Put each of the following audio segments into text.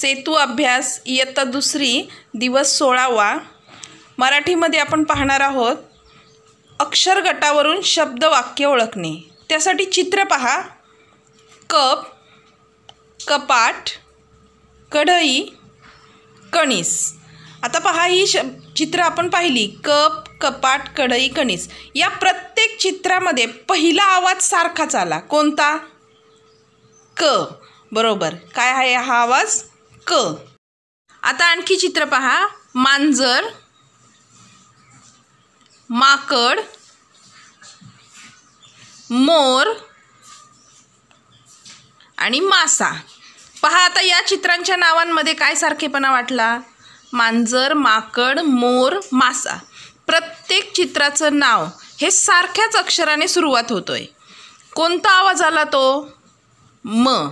सेतू अभ्यास इयत्ता दुसरी दिवस सोळावा. मराठीमध्ये आपण पाहणार आहोत अक्षर गटावरून शब्द वाक्य ओळखणे. त्यासाठी चित्र पहा. कप कपाट कढई कणीस. आता पहा ही शब चित्र आपण पाहिली. कप कपाट कढई कणीस. या प्रत्येक चित्रामध्ये पहिला आवाज सारखाच आला. कोणता? क. बरोबर. काय आहे हा आवाज? क. आता आणखी चित्र पहा. मांजर माकड मोर आणि मासा. पहा आता या चित्रांच्या नावांमध्ये काय सारखेपणा वाटला? मांजर माकड मोर मासा. प्रत्येक चित्राचं नाव हे सारख्याच अक्षराने सुरुवात होतोय. कोणता आवाज आला तो? म.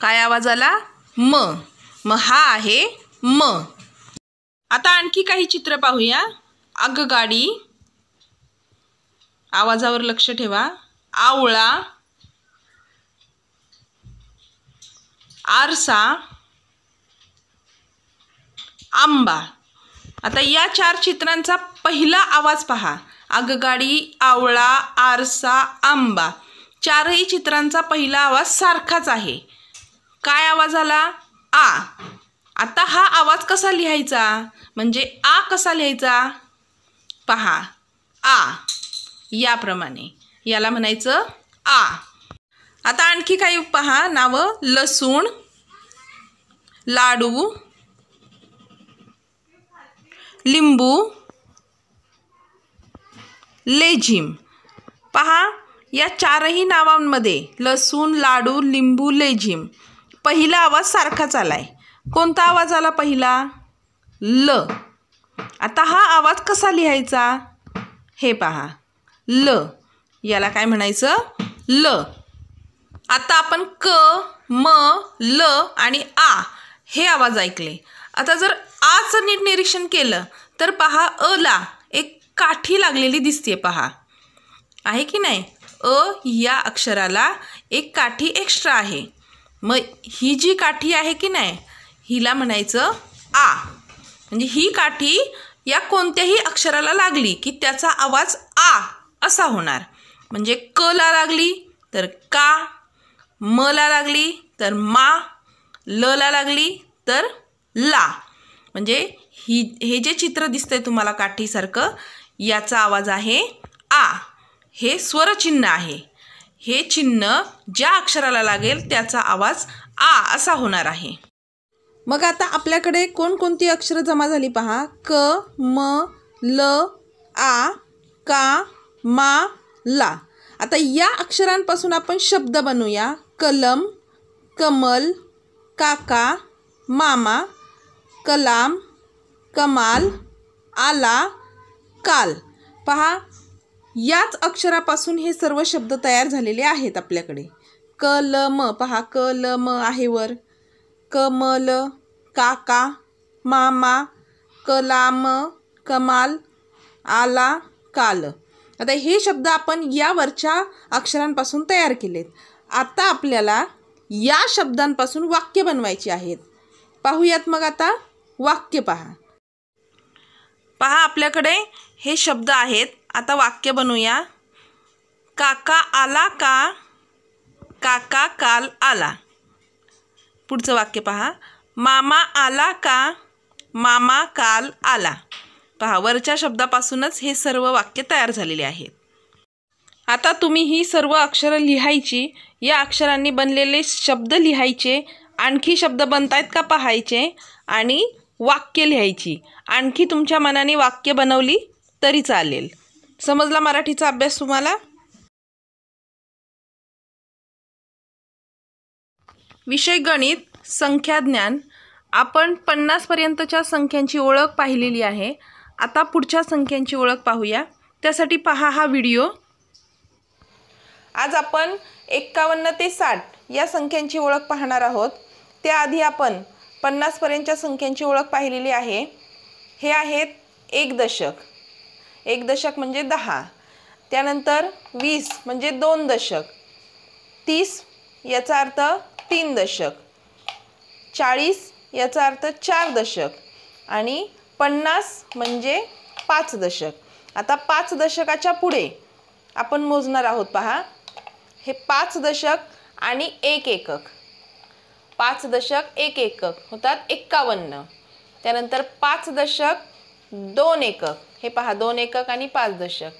काय आवाज आला? म. मग हा आहे म. आता आणखी काही चित्र पाहूया. आगगाडी आवाजावर लक्ष ठेवा. आवळा. आरसा. आंबा. आता या चार चित्रांचा पहिला आवाज पहा. आगगाडी आवळा आरसा आंबा. चारही चित्रांचा पहिला आवाज सारखाच आहे. काय आवाज आला? आ. आता हा आवाज कसा लिहायचा? म्हणजे आ कसा लिहायचा? पहा. आ. याप्रमाणे. याला म्हणायचं आ. आता आणखी काही पहा. नावं. लसूण लाडू लिंबू लेझिम. पहा या चारही नावांमध्ये लसूण लाडू लिंबू लेझिम. पहिला आवाज सारखाच आलाय. कोणता आवाज आला पहिला? ल. आता हा आवाज कसा लिहायचा? हे पहा. ल. याला काय म्हणायचं? ल. आता आपण क म ल आणि आ हे आवाज ऐकले. आता जर आचं नीट निरीक्षण केलं तर पहा अ ला एक काठी लागलेली दिसते पहा. आहे की नाही? अ या अक्षराला एक काठी एक्स्ट्रा आहे. मग ही जी काठी आहे की नाही हिला म्हणायचं आ. म्हणजे ही काठी या कोणत्याही अक्षराला लागली की त्याचा आवाज आ असा होणार. म्हणजे क ला लागली तर का. म ला लागली तर मा. ल ला लागली तर ला. म्हणजे ही हे जे चित्र दिसतंय तुम्हाला काठीसारखं याचा आवाज आहे आ. हे स्वरचिन्ह आहे. हे चिन्ह ज्या अक्षराला लागेल त्याचा आवाज आ असा होणार आहे. मग आता आपल्याकडे कोणकोणती अक्षरं जमा झाली पहा? क म ल आ का मा ला. आता या अक्षरांपासून आपण शब्द बनवूया. कलम कमल काका मामा कलाम कमाल आला काल. पहा याच अक्षरापासून हे सर्व शब्द तयार झालेले आहेत आपल्याकडे. क ल म पहा क ल म आहे वर. कमल काका मामा कलाम कमाल आला काल. आता हे शब्द आपण यावरच्या अक्षरांपासून तयार केलेत. आता आपल्याला या शब्दांपासून वाक्य बनवायची आहेत. पाहूयात मग आता वाक्य पहा. पहा आपल्याकडे हे शब्द आहेत आता वाक्य बनवूया काका आला का? काका काल आला. पुढचं वाक्य पहा. मामा आला का? मामा काल आला. पहा वरच्या शब्दापासूनच हे सर्व वाक्य तयार झालेले आहेत. आता तुम्ही ही सर्व अक्षरं लिहायची या अक्षरांनी बनलेले शब्द लिहायचे आणखी शब्द बनतायत का पाहायचे आणि वाक्य लिहायची. आणखी तुमच्या मनाने वाक्य बनवली तरी चालेल. समजला मराठीचा अभ्यास तुम्हाला? विषय गणित संख्याज्ञान आपण पन्नासपर्यंतच्या संख्यांची ओळख पाहिलेली आहे. आता पुढच्या संख्यांची ओळख पाहूया. त्यासाठी पहा हा व्हिडिओ. आज आपण एक्कावन्न ते साठ या संख्यांची ओळख पाहणार आहोत. त्याआधी आपण पन्नासपर्यंतच्या संख्यांची ओळख पाहिलेली आहे. हे आहेत एक दशक. एक दशक म्हणजे दहा. त्यानंतर वीस म्हणजे दोन दशक. तीस याचा अर्थ तीन दशक. चाळीस याचा अर्थ चार दशक. आणि पन्नास म्हणजे पाच दशक. आता पाच दशकाच्या पुढे आपण मोजणार आहोत पहा. हे पाच दशक आणि एक एकक. पाच दशक एक एकक होतात एक्कावन्न. त्यानंतर पाच दशक दोन एकक. हे पहा दोन एकक आणि पाच दशक.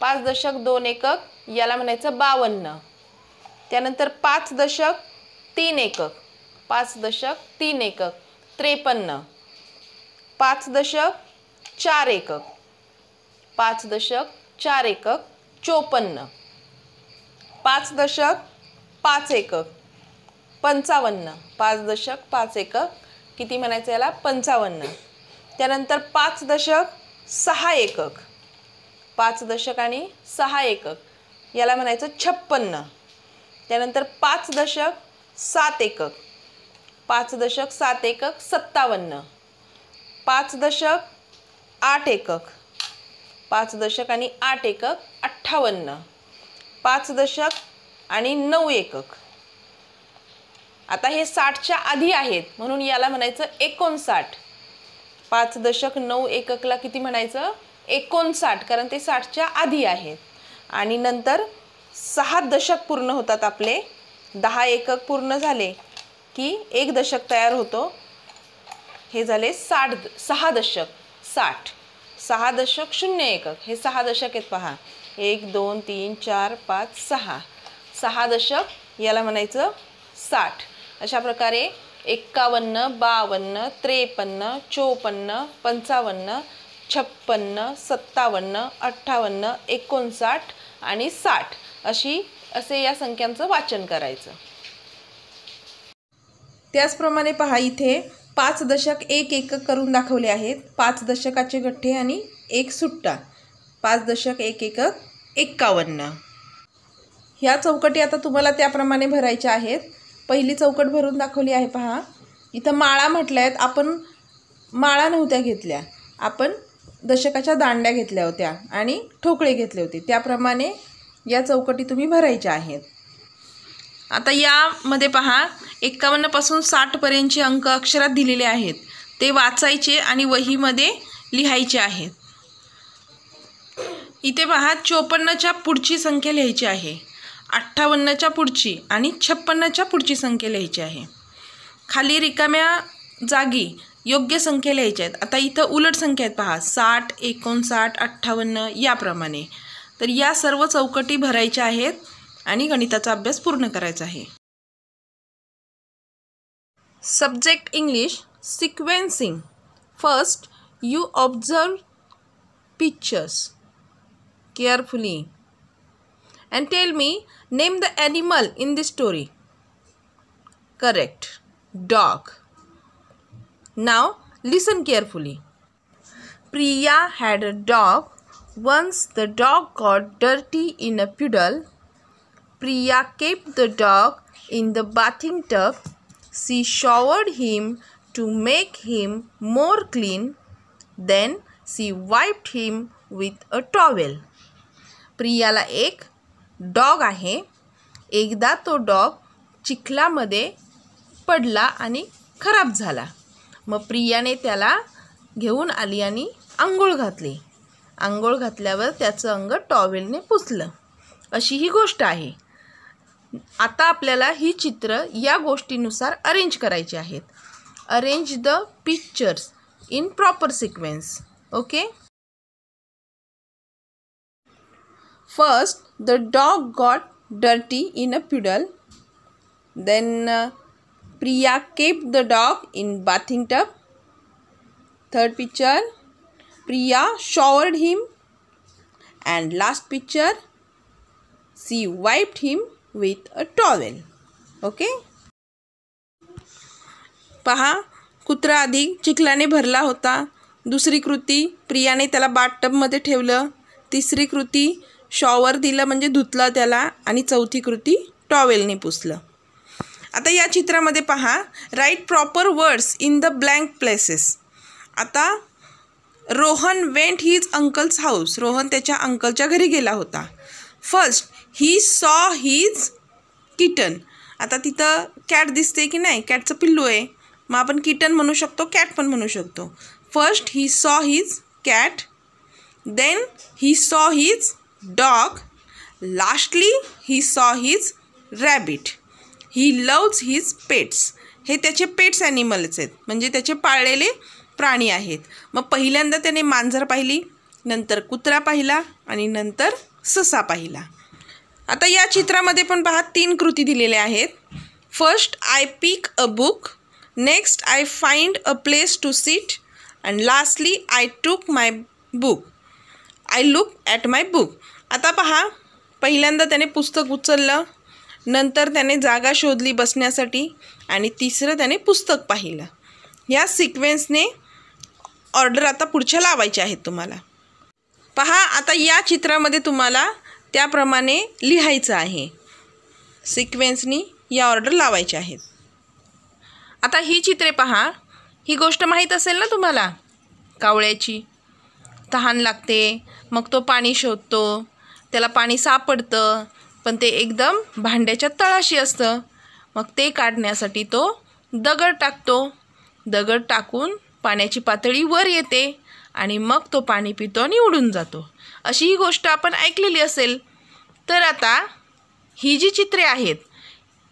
पाच दशक दोन एकक याला म्हणायचं बावन्न. त्यानंतर पाच दशक तीन एकक. पाच दशक तीन एकक त्रेपन्न. पाच दशक चार एकक. पाच दशक चार एकक चोपन्न. पाच दशक पाच एकक पंचावन्न. पाच दशक पाच एकक किती म्हणायचं याला? पंचावन्न. त्यानंतर पाच दशक सहा एकक. पाच दशक आणि सहा एकक. याला म्हणायचं छप्पन्न. त्यानंतर पाच दशक सात एकक. पाच दशक सात एकक सत्तावन्न. पाच दशक आठ एकक. पाच दशक आणि आठ एकक अठ्ठावन्न. पाच दशक आणि नऊ एकक. आता हे साठच्या आधी आहेत म्हणून याला म्हणायचं एकोणसाठ. पाच दशक नऊ एककला किती म्हणायचं? एकोणसाठ कारण ते साठच्या आधी आहेत आणि नंतर सहा दशक पूर्ण होतात आपले. दहा एकक पूर्ण झाले की एक दशक तयार होतो. हे झाले साठ सहा दशक साठ. सहा दशक शून्य एकक. हे सहा दशक आहेत पहा. एक दोन तीन चार पाच सहा. सहा दशक याला म्हणायचं साठ. अशा प्रकारे एक्कावन्न बावन्न त्रेपन्न चोपन्न पंचावन्न छप्पन्न सत्तावन्न अठ्ठावन्न एकोणसाठ आणि साठ अशी असे या संख्यांचं वाचन करायचं. त्याचप्रमाणे पहा इथे पाच दशक एक एकक करून दाखवले आहेत. पाच दशकाचे गठ्ठे आणि एक सुट्टा. पाच दशक एक एकक एक्कावन्न. ह्या चौकटी आता तुम्हाला त्याप्रमाणे भरायच्या आहेत. पहिली चौकट भरून दाखवली आहे पहा. इथं माळा म्हटल्या आहेत आपण माळा नव्हत्या घेतल्या. आपण दशकाच्या दांड्या घेतल्या होत्या आणि ठोकळे घेतले होते. त्याप्रमाणे या चौकटी तुम्ही भरायच्या आहेत. आता यामध्ये पहा एक्कावन्नपासून साठपर्यंतचे अंक अक्षरात दिलेले आहेत. ते वाचायचे आणि वहीमध्ये लिहायचे आहेत. इथे पहा चोपन्नच्या पुढची संख्या लिहायची आहे. अठ्ठावन्नच्या पुढची आणि छप्पन्नच्या पुढची संख्या लिहायची आहे. खाली रिकाम्या जागी योग्य संख्या लिहायच्या आहेत. आता इथं उलट संख्या आहेत पहा. साठ एकोणसाठ अठ्ठावन्न याप्रमाणे. तर या सर्व चौकटी भरायच्या आहेत आणि गणिताचा अभ्यास पूर्ण करायचा आहे. Subject English sequencing first you observe pictures carefully And tell me name the animal in this story correct dog now listen carefully Priya had a dog. Once the dog got dirty in a puddle. Priya kept the dog in the bathing tub. She showered him to make him more clean. Then she wiped him with a towel. प्रियाला एक dog आहे. एकदा तो dog चिखलामध्ये पडला आणि खराब झाला. मग प्रियाने त्याला घेऊन आली आणि आंघोळ घातली. आंघोळ घातल्यावर त्याचं अंग टॉवेलने पुसलं. अशी ही गोष्ट आहे. आता आपल्याला ही चित्र या गोष्टीनुसार अरेंज करायची आहेत. Arrange the pictures in proper sequence okay First, the dog got dirty in a puddle then uh, priya kept the dog in bathing tub third picture priya showered him and last picture she wiped him with a towel okay पहा कुत्रा आधी चिखलाने भरला होता दुसरी कृती प्रियाने त्याला बाथटबमध्ये ठेवलं तिसरी कृती शॉवर दिलं म्हणजे धुतलं त्याला आणि चौथी कृती टॉवेलने पुसलं. आता या चित्रामध्ये पहा write proper words in the blank places आता Rohan went his uncle's house Rohan त्याच्या अंकलच्या घरी गेला होता. First he saw his kitten आता तिथं कॅट दिसते की नाही? कॅटचं पिल्लू आहे. मग आपण किटन म्हणू शकतो कॅट पण म्हणू शकतो. First he saw his cat then he saw his dog lastly he saw his rabbit. He loves his pets. हे त्याचे पेट्स ॲनिमल्स आहेत. म्हणजे त्याचे पाळलेले प्राणी आहेत. मग पहिल्यांदा त्याने मांजर पाहिली नंतर कुत्रा पाहिला आणि नंतर ससा पाहिला. आता या चित्रामध्ये पण पहा तीन कृती दिलेल्या आहेत. First I pick a book next I find a place to seat and lastly I took my book I look at my book आता पहा पहिल्यांदा त्याने पुस्तक उचललं नंतर त्याने जागा शोधली बसण्यासाठी आणि तिसरं त्याने पुस्तक पाहिलं. या सिक्वेन्सने ऑर्डर आता पुढच्या लावायच्या आहेत तुम्हाला. पहा आता या चित्रामध्ये तुम्हाला त्याप्रमाणे लिहायचं आहे. सिक्वेन्सनी या ऑर्डर लावायच्या आहेत. आता ही चित्रे पहा ही गोष्ट माहीत असेल ना तुम्हाला? कावळ्याची. तहान लागते मग तो पाणी शोधतो त्याला पाणी सापडतं पण ते एकदम भांड्याच्या तळाशी असतं. मग ते काढण्यासाठी तो दगड टाकतो. दगड टाकून पाण्याची पातळी वर येते आणि मग तो पाणी पितो आणि उडून जातो. अशी ही गोष्ट आपण ऐकलेली असेल. तर आता ही जी चित्रे आहेत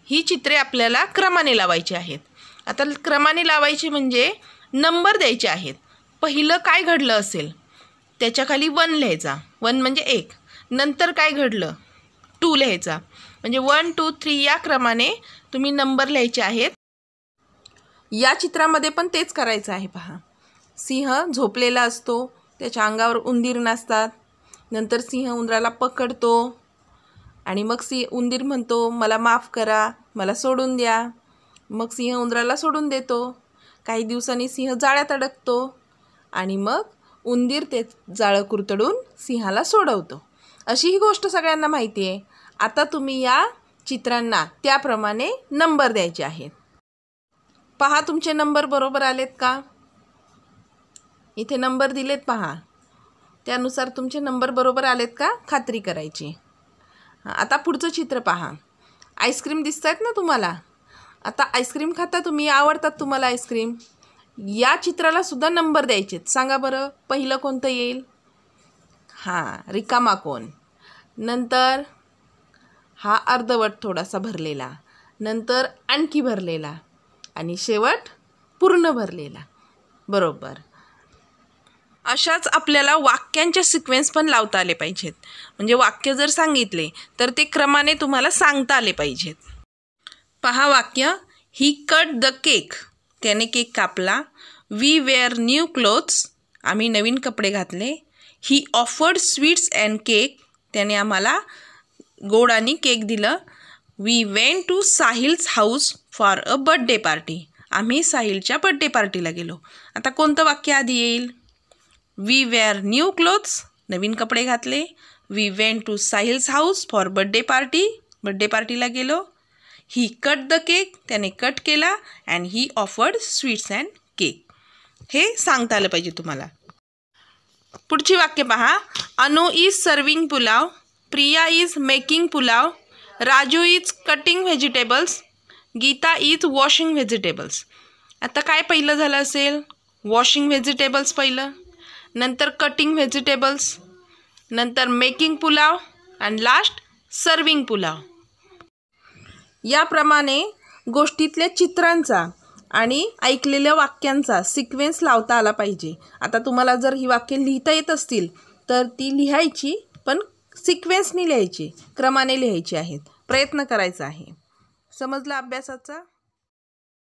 ही चित्रे आपल्याला क्रमाने लावायची आहेत. आता क्रमाने लावायची म्हणजे नंबर द्यायचे आहेत. पहिलं काय घडलं असेल? त्याच्याखाली वन लिहायचा. वन म्हणजे एक. नंतर काय घडलं? टू लिहायचा. म्हणजे वन टू थ्री या क्रमाने तुम्ही नंबर लिहायचे आहेत. या चित्रामध्ये पण तेच करायचं आहे पहा. सिंह झोपलेला असतो. त्याच्या अंगावर उंदीर नसतात नंतर सिंह उंदराला पकडतो. आणि मग सिंह उंदीर म्हणतो मला माफ करा मला सोडून द्या. मग सिंह उंदराला सोडून देतो. काही दिवसांनी सिंह जाळ्यात अडकतो. आणि मग उंदीर ते जाळं कुरतडून सिंहाला सोडवतो. अशी ही गोष्ट सगळ्यांना माहिती आहे. आता तुम्ही या चित्रांना त्याप्रमाणे नंबर द्यायचे आहेत. पहा तुमचे नंबर बरोबर आलेत का? इथे नंबर दिलेत पहा. त्यानुसार तुमचे नंबर बरोबर आलेत का? खात्री करायची. आता पुढचं चित्र पहा. आईस्क्रीम दिसत आहेत ना तुम्हाला? आता आईस्क्रीम खाता तुम्ही? आवडतात तुम्हाला आईस्क्रीम? या चित्राला सुद्धा नंबर द्यायचेत. सांगा बरं पहिलं कोणतं येईल? हां रिकामा कोण? नंतर हा अर्धवट थोडासा भरलेला. नंतर आणखी भरलेला. आणि शेवट पूर्ण भरलेला. बरोबर. अशाच आपल्याला वाक्यांच्या सिक्वेन्स पण लावता आले पाहिजेत. म्हणजे वाक्य जर सांगितले तर ते क्रमाने तुम्हाला सांगता आले पाहिजेत. पहा वाक्य ही कट द केक त्याने केक कापला. वी वेअर न्यू क्लोथ्स आम्ही नवीन कपडे घातले. He offered sweets and cake त्याने आम्हाला गोड आणि केक दिलं. We went to Sahil's house for a birthday party आम्ही साहिलच्या बड्डे पार्टीला गेलो. आता कोणतं वाक्य आधी येईल? वी वेअर न्यू क्लोथ्स नवीन कपडे घातले. We went to Sahil's house for birthday party birthday पार्टीला गेलो. ही कट द केक त्याने कट केला. And he offered sweets and cake हे सांगता आलं पाहिजे तुम्हाला. पुढची वाक्य पहा. Anu is serving pulao Priya is making pulao Raju is cutting vegetables Geeta is washing vegetables आता काय पहिलं झालं असेल? वॉशिंग व्हेजिटेबल्स पहिलं. नंतर कटिंग व्हेजिटेबल्स नंतर making pulao and last serving pulao. याप्रमाणे गोष्टीतल्या चित्रांचा आणि ऐकलेल्या वाक्यांचा सिक्वेन्स लावता आला पाहिजे. आता तुम्हाला जर ही वाक्य लिहिता येत असतील तर ती लिहायची पण सिक्वेन्सनी लिहायची क्रमाने लिहायची आहेत. प्रयत्न करायचा आहे. समजला अभ्यासाचा?